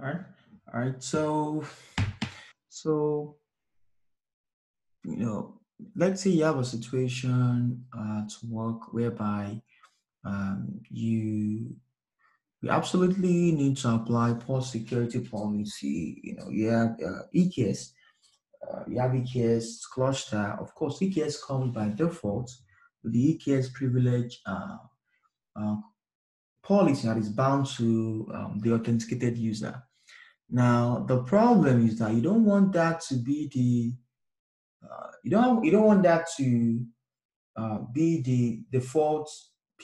All right. All right. So, so, you know, let's say you have a situation at work whereby um, you you absolutely need to apply pod security policy. You know, you have uh, EKS, uh, you have EKS cluster. Of course, EKS comes by default with the EKS privilege uh, uh, policy that is bound to um, the authenticated user. Now, the problem is that you don't want that to be the uh, you don't you don't want that to uh, be the default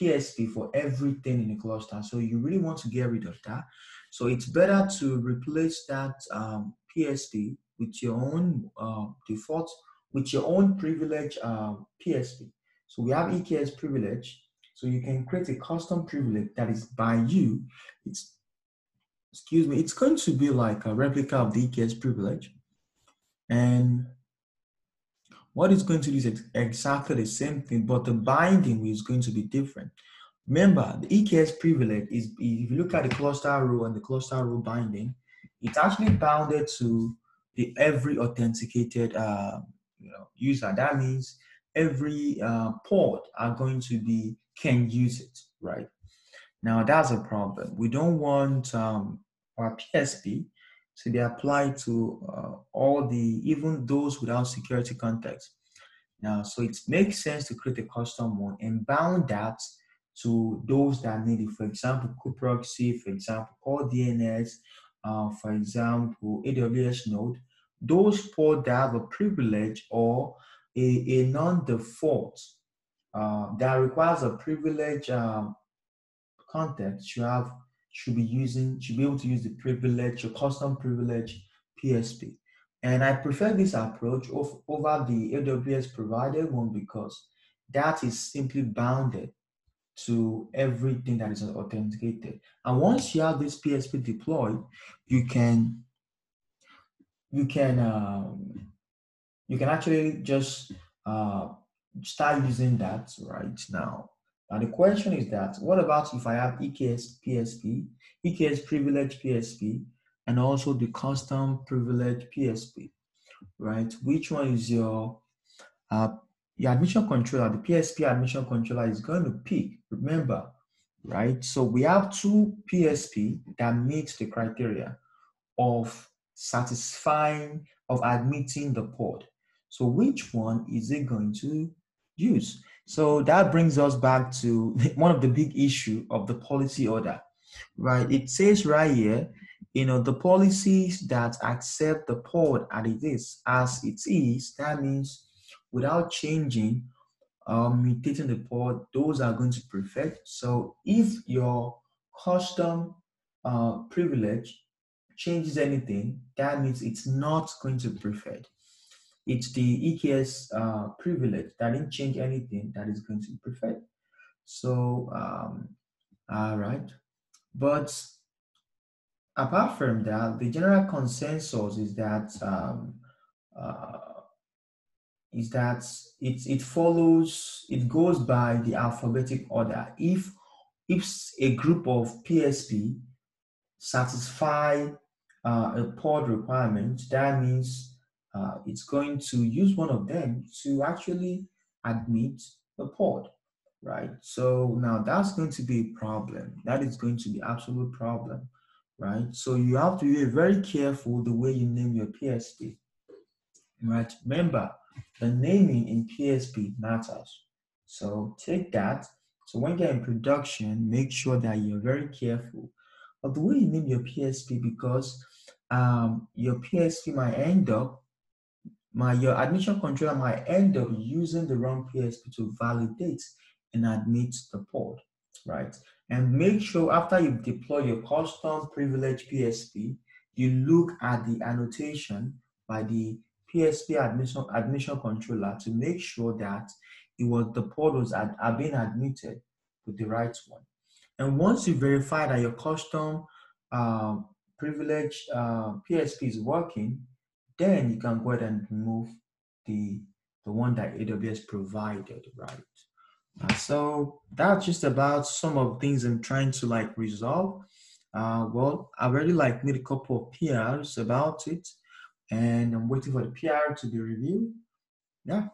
PSP for everything in the cluster. So you really want to get rid of that. So it's better to replace that um, PSP with your own uh, default, with your own privilege uh, PSP. So we have EKS privilege. So you can create a custom privilege that is by you. It's excuse me, it's going to be like a replica of the EKS privilege. And what it's going to do is exactly the same thing, but the binding is going to be different. Remember, the EKS privilege is, if you look at the cluster role and the cluster role binding, it's actually bounded to the every authenticated uh, you know, user. That means every uh, pod are going to be can use it, right? Now that's a problem. We don't want um, our PSP so they apply to uh, all the, even those without security context. Now, so it makes sense to create a custom one and bound that to those that need it. For example, kube-proxy, for example, CoreDNS, uh, for example, AWS node. Those pods that have a privilege or a, a non-default uh, that requires a privilege um, context should have should be using, should be able to use the privilege, your custom privilege PSP. And I prefer this approach of, over the AWS provided one because that is simply bounded to everything that is authenticated. And once you have this PSP deployed, you can you can um, you can actually just uh, start using that right now. Now the question is that what about if I have EKS PSP, EKS privilege PSP, and also the custom privilege PSP, right? Which one is your uh, your admission controller? The PSP admission controller is going to pick. Remember, right? So we have two PSP that meet the criteria of satisfying of admitting the pod. So which one is it going to use? So that brings us back to one of the big issue of the policy order, right? It says right here, you know, the policies that accept the pod as it is, as it is, that means without changing um, mutating the pod, those are going to perfect. So if your custom uh, privilege changes anything, that means it's not going to perfect it's the EKS uh, privilege that didn't change anything that is going to be perfect. So, um, all right. But apart from that, the general consensus is that um, uh, is that it, it follows, it goes by the alphabetic order. If, if a group of PSP satisfy uh, a pod requirement, that means uh, it's going to use one of them to actually admit the pod, right? So now that's going to be a problem. That is going to be absolute problem, right? So you have to be very careful the way you name your PSP, right? Remember, the naming in PSP matters. So take that. So when you're in production, make sure that you're very careful of the way you name your PSP because um, your PSP might end up my your admission controller might end up using the wrong PSP to validate and admit the pod, right? And make sure after you deploy your custom privilege PSP, you look at the annotation by the PSP admission admission controller to make sure that it was the pod was ad, are being admitted with the right one. And once you verify that your custom uh, privilege uh, PSP is working, then you can go ahead and remove the the one that AWS provided, right? Uh, so that's just about some of things I'm trying to like resolve. Uh, well, I already like made a couple of PRs about it, and I'm waiting for the PR to be reviewed. Yeah,